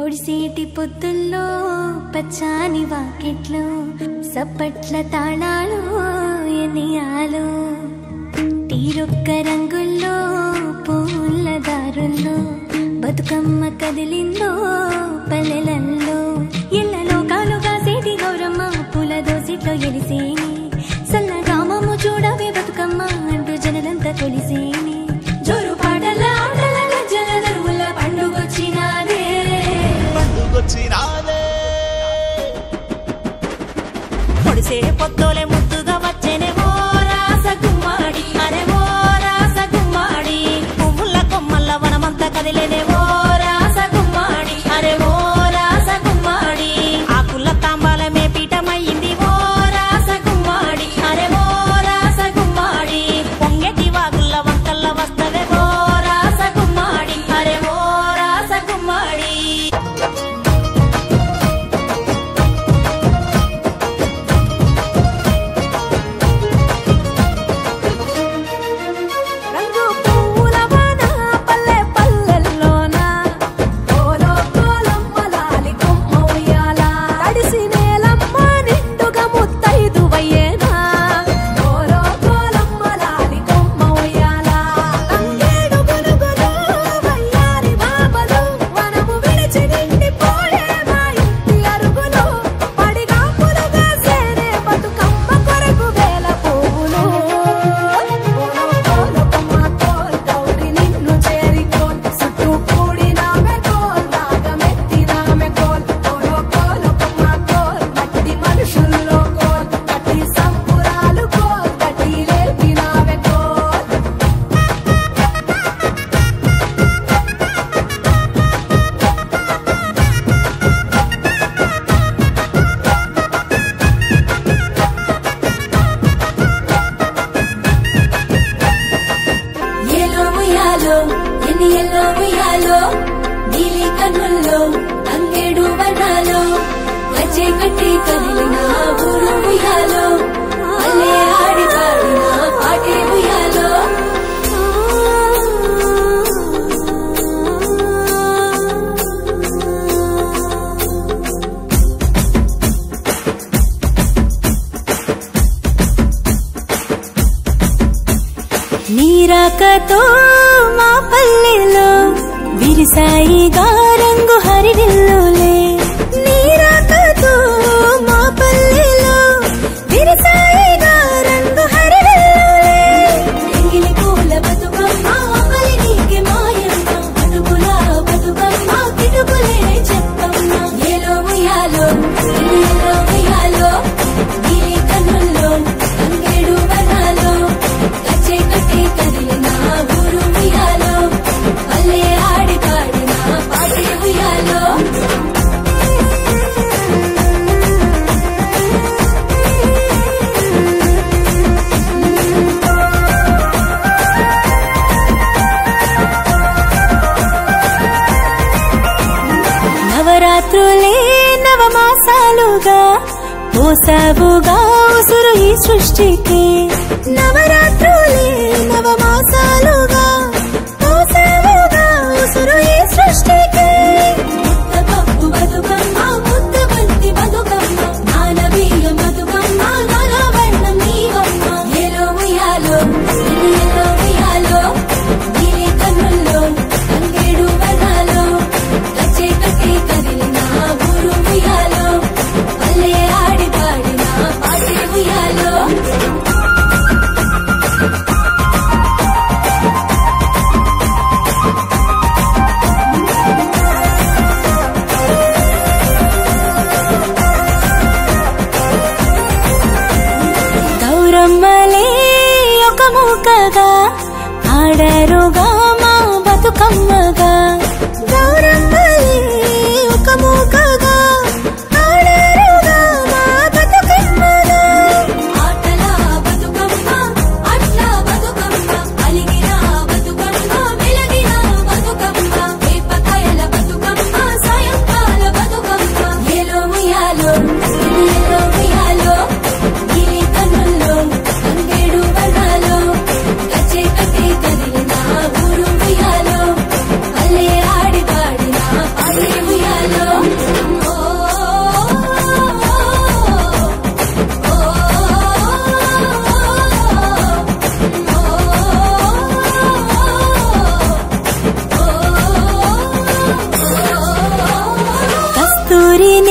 పొడిసేటి పొత్తుల్లో పచ్చాని వాకిట్లు సప్పట్ల తాళాలు ఎనియాలు తీరొక్క రంగుల్లో పూల దారుల్లో బతుకమ్మ కదిలిందో పల్లెలల్లో. ఎల్ల కాలు కాసేటి గౌరమ్మ పూల దోసిట్లో ఎలిసే సల్ల రామము చూడవే బతుకమ్మ అంటూ జనలంతా తొలిసే కలిసే పొద్దులే ముద్దుగా వచ్చేనే ఓ రాస గుమ్మాడి. అరే ఓ రాస గుమ్మాడి. పువ్వుల కొమ్మల్ల రాకతో మా పల్లెలో విరిసాయిగా రంగు హరివిల్లు. రాత్రులే నవమాసాలుగా మోసావుగా ఉసురు ఈ సృష్టికి. నవరాత్రులే నవమాసాలుగా mama Hari